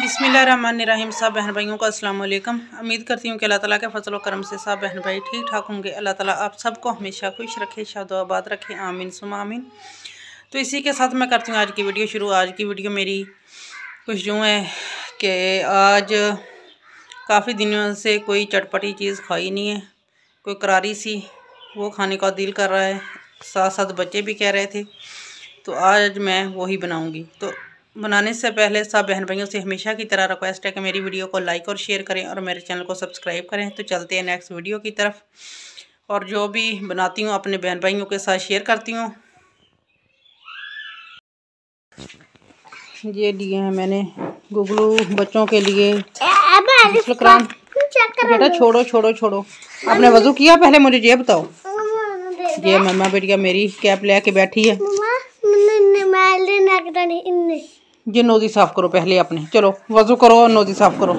बिसमीम साहब बहन भाइयों को अस्सलाम वालेकुम उम्मीद करती हूँ कि अल्लाह ताला के फजल करम से साहब बहन भाई ठीक ठाक होंगे। अल्लाह ताला आप सबको हमेशा खुश रखे शादोबाद रखे। आमीन सुम आमीन। तो इसी के साथ मैं करती हूँ आज की वीडियो शुरू। आज की वीडियो मेरी कुछ यूँ है कि आज काफ़ी दिनों से कोई चटपटी चीज़ खाई नहीं है। कोई करारी सी, वो खाने का दिल कर रहा है। साथ साथ बच्चे भी कह रहे थे। तो आज मैं वही बनाऊँगी। तो बनाने से पहले सब बहन भाइयों से हमेशा की तरह रिक्वेस्ट है कि मेरी वीडियो को लाइक और शेयर करें और मेरे चैनल को सब्सक्राइब करें। तो चलते हैं नेक्स्ट वीडियो की तरफ़। और जो भी बनाती हूँ अपने बहन भाइयों के साथ शेयर करती हूँ। ये लिए हैं मैंने गुगलू बच्चों के लिए बेटा छोड़ो छोड़ो छोड़ो। आपने वज़ू किया पहले मुझे ये बताओ। ये मम्मा बेटिया मेरी कैप लेके बैठी है। ये नोजी साफ़ करो, पहले अपने। चलो, वज़ू करो और नोजी साफ़ करो।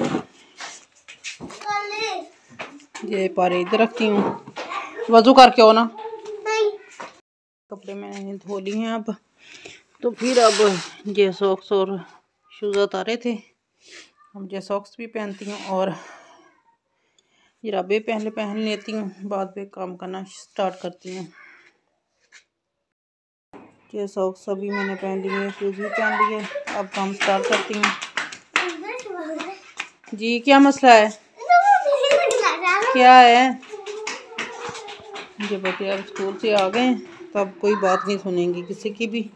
ये पारे इधर रखती हूँ। वज़ू करके हो ना। कपड़े मैंने धो लिए हैं अब। तो फिर अब ये सॉक्स और शूज़ उतारे थे। हम ये सॉक्स भी पहनती हूँ और ये रबे पहले पहन लेती हूँ। बाद में काम करना स्टार्ट करती हूँ। ये सॉक्स सभी मैंने पहन लिए शूज़ भी पहन लिए अब काम स्टार्ट करती हूँ। जी, क्या मसला है? क्या है? ये बच्चे अब स्कूल से आ गए तब कोई बात नहीं सुनेंगी किसी की भी।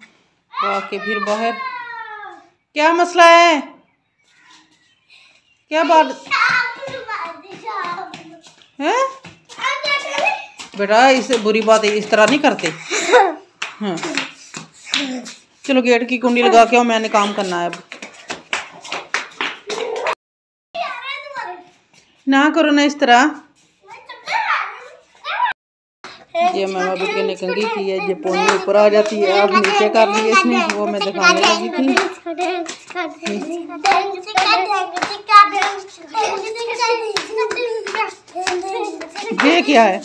आके फिर बाहर। क्या मसला है? क्या बात? है? बेटा, इस बुरी बात इस तरह नहीं करते। हाँ। चलो गेट की कुंडी लगा के मैंने काम करना है अब। ना करो ना इस तरह। ये मामा बिटिया ने कंगी की है ये पोनी ऊपर आ जाती है, अब नीचे कर ली इसने वो मैं दिखाने लगी थी। ये क्या है?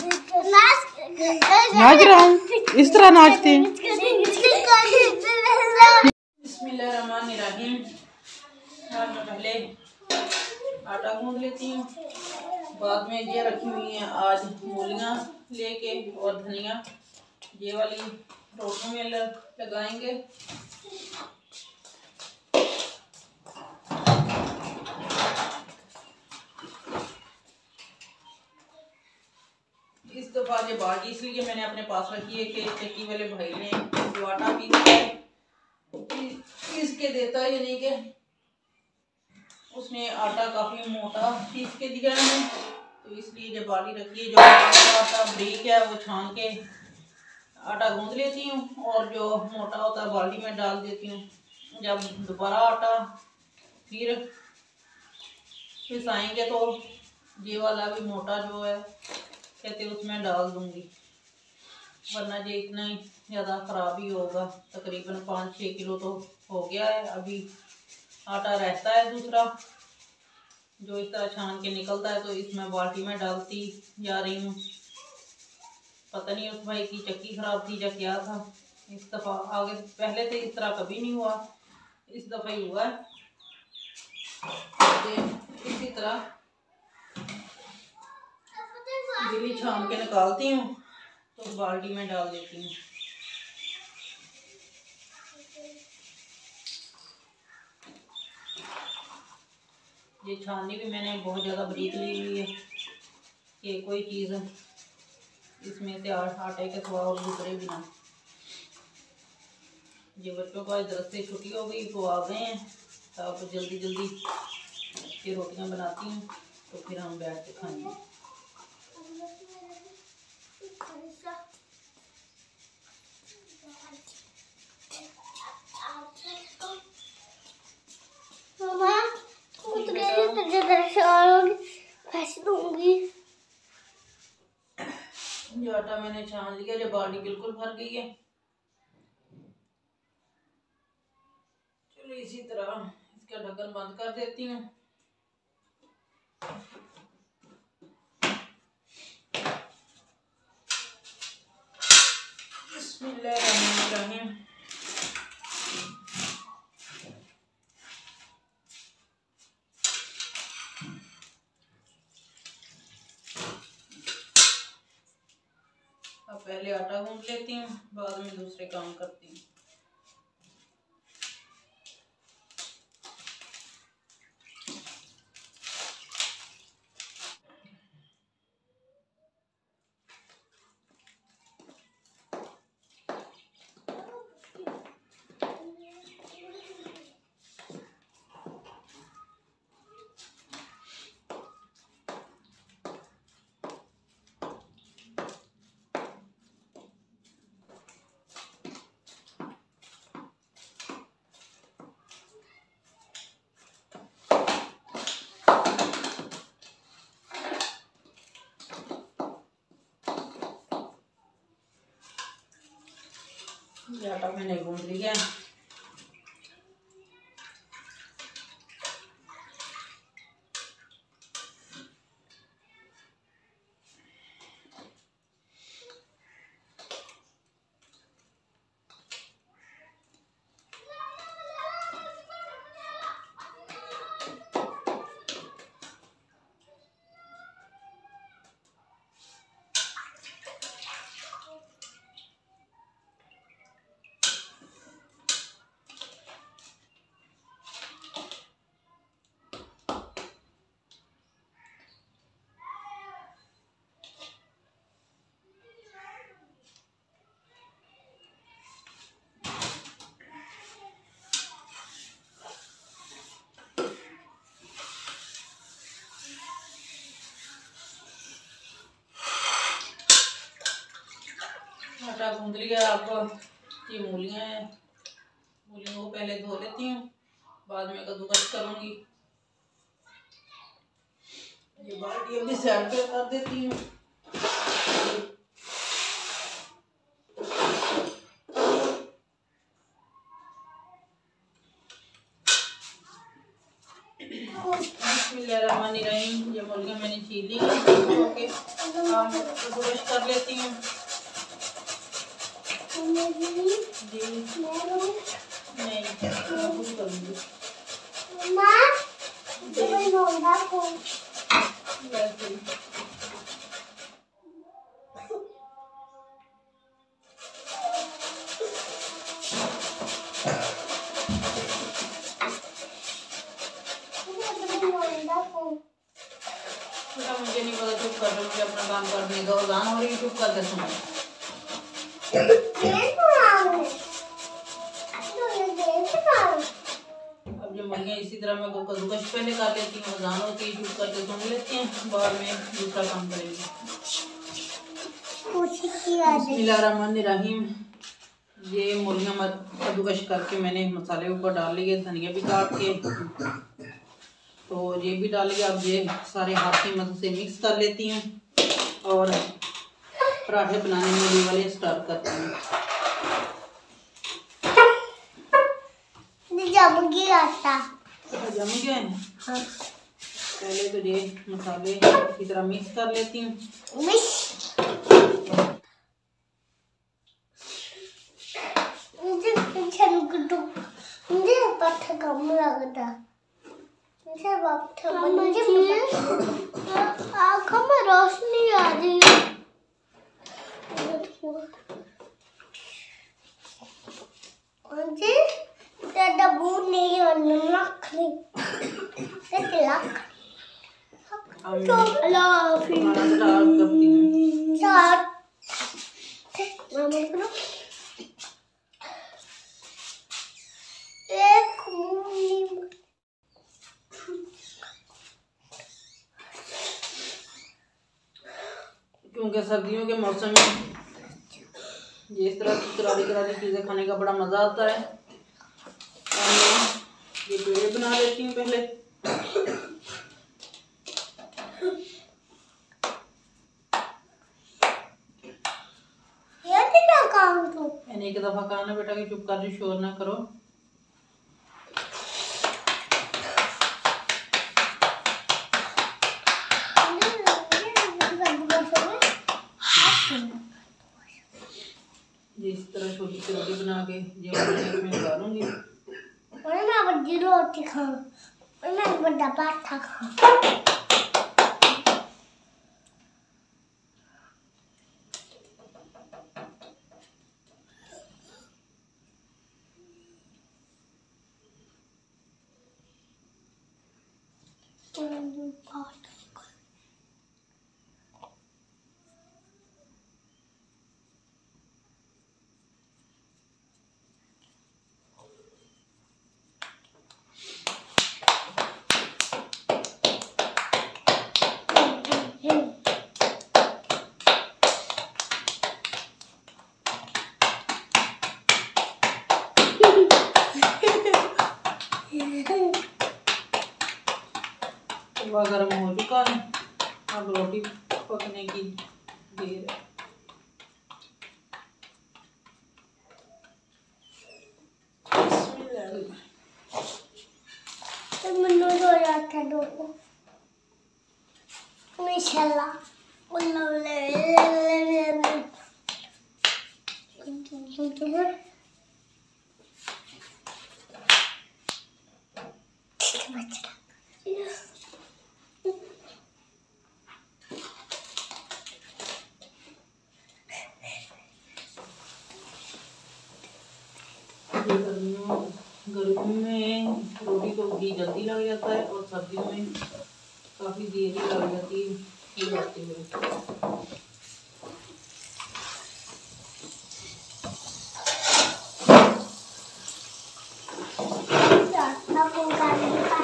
नाच रहा हूँ। इस तरह नाचते। हैं पहले आटा गूंद लेती हूँ। बाद में ये रखी हुई है आज मूलियाँ लेके और धनिया। ये वाली रोटी में लगाएँगे। दफ़ा ये बाल्टी इसलिए मैंने अपने पास रखी है कि चक्की वाले भाई ने जो आटा पीस के देता है यानी कि। उसने आटा काफ़ी मोटा पीस के दिया है। तो इसलिए जब बाली रखी है, जो आटा ब्रेक है, वो छान के आटा गूंद लेती हूँ और जो मोटा होता है बाली में डाल देती हूँ। जब दोबारा आटा फिर पिसाएँगे तो ये वाला भी मोटा जो है कहते उसमें डाल दूँगी वरना ये इतना ही ज़्यादा ख़राब ही होगा तकरीबन पाँच छः किलो तो हो गया है अभी आटा रहता है दूसरा जो इस तरह छान के निकलता है तो इसमें बाल्टी में डालती जा रही हूँ पता नहीं उस भाई की चक्की ख़राब थी या क्या था इस दफ़ा आगे पहले तो इस तरह कभी नहीं हुआ इस दफ़ा ही हुआ है इसी तरह गिली छान के निकालती हूँ तो बाल्टी में डाल देती हूँ। ये छाननी भी मैंने बहुत ज़्यादा बरीक ली हुई है कि कोई चीज़ इसमें से आटे के थोड़ा और गुजरे भी ना। ये बच्चों को आज से छुट्टी हो गई तो आ गए हैं तो अब जल्दी जल्दी ये रोटियाँ बनाती हूँ तो फिर हम बैठ के खाएँगे। जो आटा मैंने छान लिया जो बाल्टी बिल्कुल भर गई है चलो इसी तरह इसका ढक्कन बंद कर देती हूँ पहले आटा गूंद लेती हूँ बाद में दूसरे काम करती हूँ। आटा मैंने गूंद लिया आटा गूंद लिया अब ये मूलियाँ हैं। मूलियों को पहले धो लेती हूँ, बाद में कद्दूकस करूँगी। ये बाल्टी अभी साइड पे कर देती हूँ। रही ये मुर्गियाँ मैंने छील कद्दूकस कर लेती हूँ। मुझे तरह मैं कद्दूकश पहले कर लेती हूँ अजान होती है चुप करके सुन लेती हैं, बाद में दूसरा काम करेंगे। ये मुर्गियाँ कद्दूकश करके मैंने मसाले ऊपर डाल लिए, धनिया भी काट के। तो ये भी डाल लिया, अब ये सारे हाथ की मदद से मिक्स कर लेती हूँ। और पराठे बनाने में वाले स्टार्ट करते हैं। जम गया आटा जम गया है हाँ। पहले तो ये मसाले अच्छी तरह मिक्स कर लेती हूँ। आँखों में रोशनी आ रही है। मुझे क्योंकि सर्दियों के मौसम में इस तरह की करारी करारी चीज़ें खाने का बड़ा मज़ा आता है। ये पेड़ बना लेती हूँ पहले। मैंने एक दफ़ा कहा ना बेटा कि चुप कर शोर ना करो। जिस तरह छोटी सी रोटी बना के ये मैं निकालूँगी और मैं बड़ी रोटी खाऊं मैं बड़ा पराठा खाऊं तवा गर्म हो चुका है अब रोटी पकने की देर है तो मैंने तो याद था दो को माशाल्लाह अल्लाह ले ले ले ले ये गर्मियों गर्मियों में रोटी को घी जल्दी लग जाता है और सर्दियों में काफ़ी देर लग जाती है, घी लगते हुए ना को गाड़ी का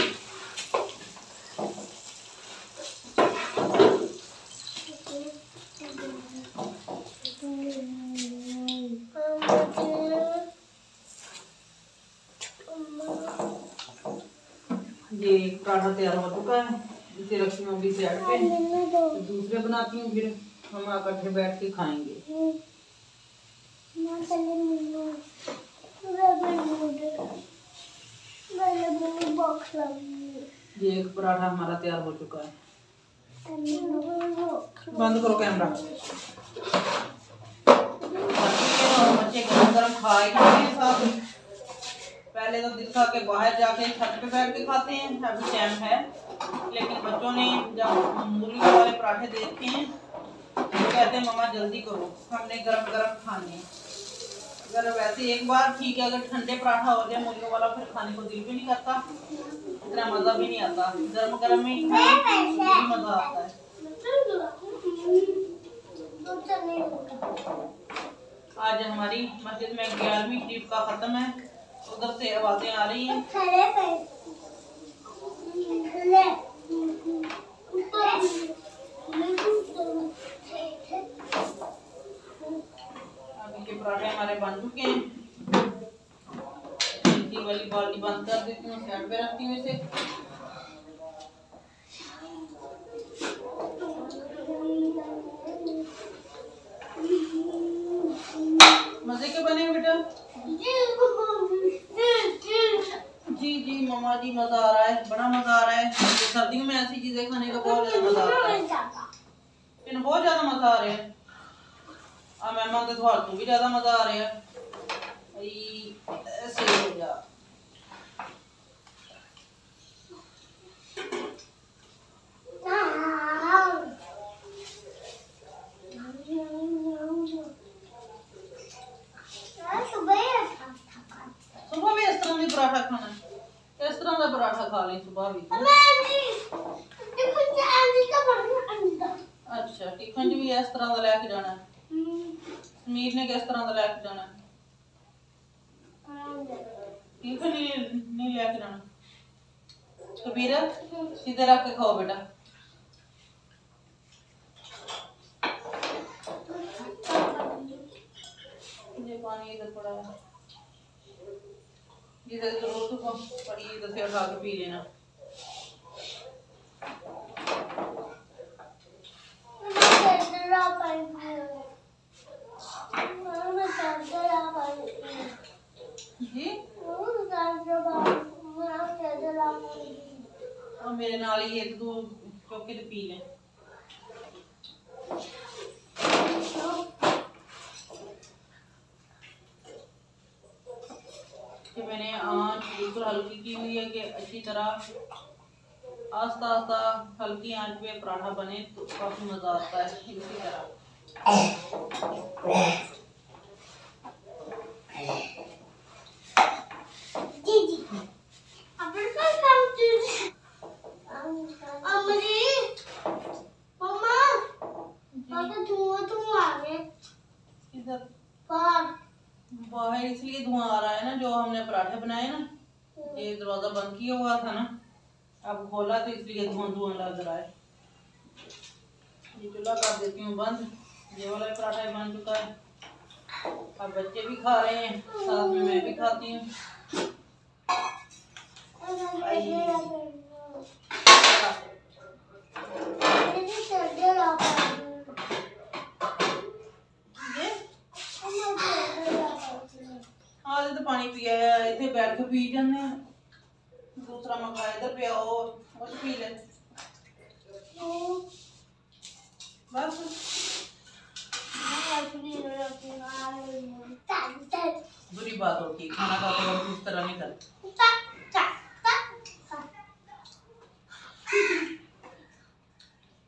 पराठा तैयार हो चुका है। इसे अभी साइड पे। तो दूसरे बनाती हूँ फिर हम इकट्ठे बैठ के खाएँगे। ये एक पराठा हमारा तैयार हो चुका है। बंद करो कैमरा बच्चे गरम गरम खाए हैं सब पहले तो दिल खा के बाहर जाके छत पे बैठ के खाते हैं, अभी टाइम है। लेकिन बच्चों ने जब मूली वाले पराठे देखे हैं तो कहते हैं, मम्मा, जल्दी करो, हमने गरम गरम खाने अगर वैसे एक बार ठीक है, अगर ठंडे पराठा हो जाए मूली वाला फिर खाने को दिल भी नहीं करता, इतना मज़ा भी नहीं आता। गर्म गर्म में खाए मज़ा आता है। आज हमारी मस्जिद में ग्यारहवीं शरीफ का ख़त्म है। उधर से आवाज़ें आ रही हैं। अभी के पराठे हमारे बन चुके हैं। वाली बाल्टी बंद कर देती हूँ साइड पे रखती हूँ इसे। मज़े के बने हैं बेटा? जी जी, मामा जी, मज़ा आ रहा है, बड़ा मज़ा आ रहा है। सर्दियों में ऐसी चीज़ें खाने का बहुत ज़्यादा मज़ा आ रहा है। इन्हें बहुत ज़्यादा मज़ा आ रहा है। आ, मेहमान के सवाल तू भी ज़्यादा मज़ा आ रहा है। ऐसे हो जा इसको बीरत सीधे रख के खाओ बेटा। ये पानी इधर पड़ा है। जिधर ज़रूरत हो पड़ी इधर पी लेना। जी मेरे नाल ही एक दो चौके ते पी ले मैंने आँच बिल्कुल हल्की की हुई है कि अच्छी तरह आस्ता आस्ता हल्की आँच पे पराठा बने तो काफ़ी मज़ा आता है इसी तरह बाहर इसलिए धुआँ आ रहा है ना जो हमने पराठे बनाए ना ये दरवाज़ा बंद किया हुआ था ना अब खोला तो इसलिए धुआँ धुआँ लग रहा है। ये चूल्हा कर देती हूँ बंद ये वाला पराठा बन चुका है। अब बच्चे भी खा रहे हैं साथ में मैं भी खाती हूँ। ਪਾਣੀ ਪੀਆ ਇੱਥੇ ਬੈਠ ਕੇ ਪੀ ਜਾਂਦੇ ਆ। ਦੂਸਰਾ ਮਗਾ बुरी बात होती खाना खाते वक्त इस तरह नहीं करते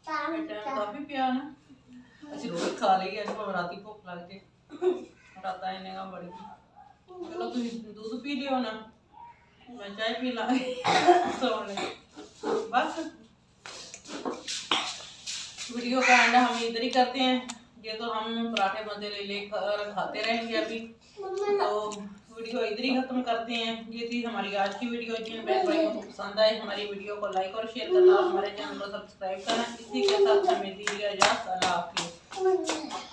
काफ़ी ना खा लेगी अस राती लग जाए रात इन्हें बड़ी चलो तुम दूध पी लियो ना मैं चाय पी ला बस वीडियो का अंडा हम इधर ही करते हैं ये तो हम पराठे बंदे ले ले खाते रहेंगे अभी तो वीडियो इधर ही खत्म करते हैं ये थी हमारी आज की वीडियो जिन बहन भाई को पसंद आए हमारी वीडियो को लाइक और शेयर करना और हमारे चैनल को सब्सक्राइब करना इसी के साथ हमें दीजिए इजाज़त अल्लाह हाफिज़